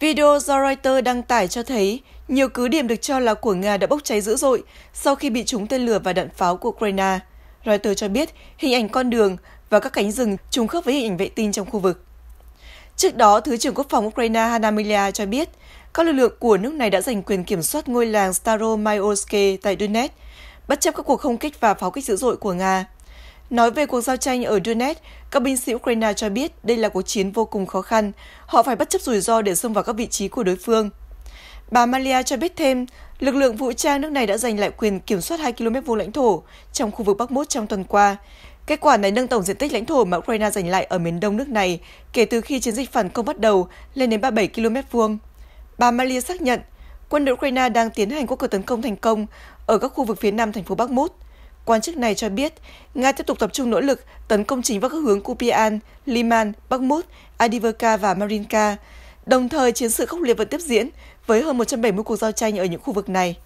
Video do Reuters đăng tải cho thấy nhiều cứ điểm được cho là của Nga đã bốc cháy dữ dội sau khi bị trúng tên lửa và đạn pháo của Ukraine. Reuters cho biết hình ảnh con đường và các cánh rừng trùng khớp với hình ảnh vệ tinh trong khu vực. Trước đó, Thứ trưởng Quốc phòng Ukraine Hanna Milia cho biết các lực lượng của nước này đã giành quyền kiểm soát ngôi làng Staromayoske tại Donetsk, bất chấp các cuộc không kích và pháo kích dữ dội của Nga. Nói về cuộc giao tranh ở Donetsk, các binh sĩ Ukraine cho biết đây là cuộc chiến vô cùng khó khăn. Họ phải bất chấp rủi ro để xông vào các vị trí của đối phương. Bà Malia cho biết thêm, lực lượng vũ trang nước này đã giành lại quyền kiểm soát 2 km vuông lãnh thổ trong khu vực Bắc Mốt trong tuần qua. Kết quả này nâng tổng diện tích lãnh thổ mà Ukraine giành lại ở miền đông nước này kể từ khi chiến dịch phản công bắt đầu lên đến 37 km vuông. Bà Malia xác nhận, quân đội Ukraine đang tiến hành các cuộc tấn công thành công ở các khu vực phía nam thành phố Bắc Mốt. Quan chức này cho biết, Nga tiếp tục tập trung nỗ lực tấn công chính vào các hướng Kupian, Liman, Bakhmut, Adivka và Marinka. Đồng thời, chiến sự khốc liệt vẫn tiếp diễn với hơn 170 cuộc giao tranh ở những khu vực này.